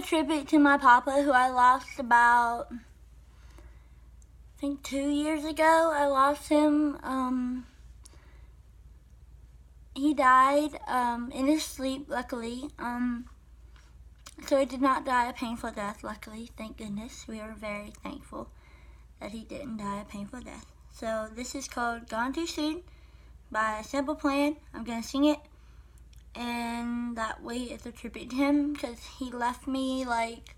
a tribute to my papa who I lost about, I think two years ago. I lost him. Um, he died um, in his sleep, luckily. Um, so he did not die a painful death, luckily. Thank goodness. We are very thankful that he didn't die a painful death. So this is called Gone Too Soon by Simple Plan. I'm going to sing it. And that way it's a tribute to him because he left me like,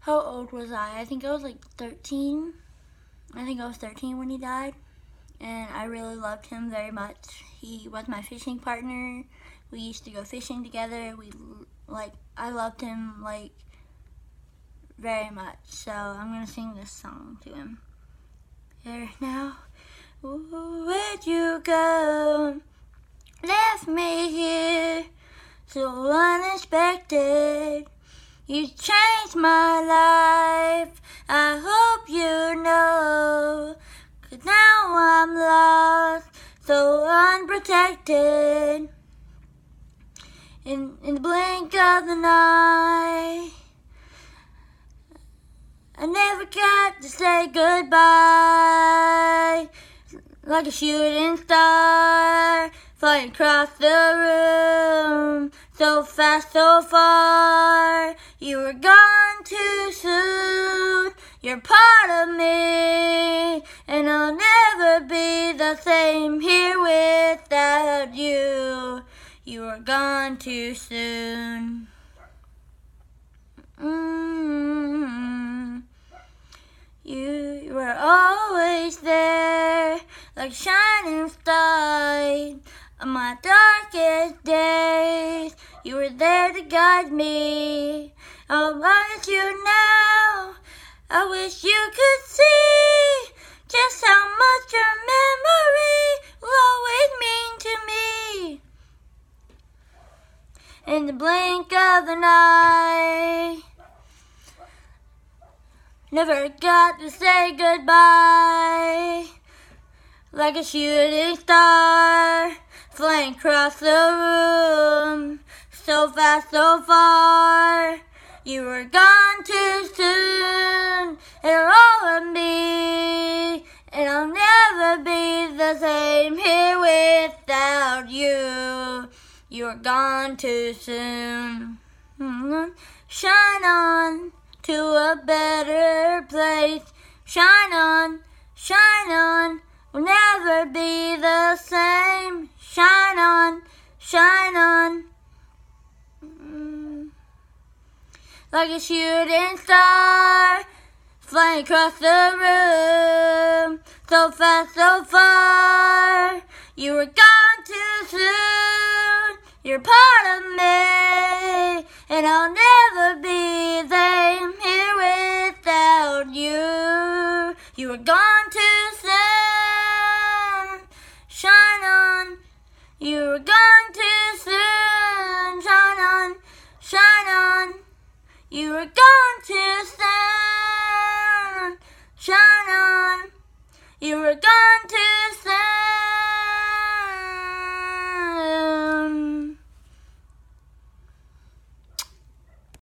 how old was I? I think I was like 13. I think I was 13 when he died. And I really loved him very much. He was my fishing partner. We used to go fishing together. We like I loved him like very much. So I'm gonna sing this song to him. Here now, where'd you go? Left me here, so unexpected. You changed my life. I hope you know. Cause now I'm lost, so unprotected. In, in the blink of the night, I never got to say goodbye. Like a shooting star, flying across the room, so fast, so far. You were gone too soon. You're part of me, and I'll never be the same here without you. You were gone too soon. Mm-hmm. You were always there, like shining star on my darkest days. You were there to guide me. Oh, I'll promise you now. I wish you could see just how much your memory will always mean to me in the blink of the night. Never got to say goodbye. Like a shooting star, flying across the room, so fast, so far. You were gone too soon, and all and I'll never be the same here without you. You are gone too soon. Mm-hmm. Shine on to a better place. Shine on, shine on, we'll never be the same. On, shine on. Mm. Like a shooting star, flying across the room, so fast, so far. You were gone too soon. You're part of me, and I'll never be the same here without you. You were gone You were gone too soon. Shine on, shine on. You were gone too soon. Shine on. You were gone too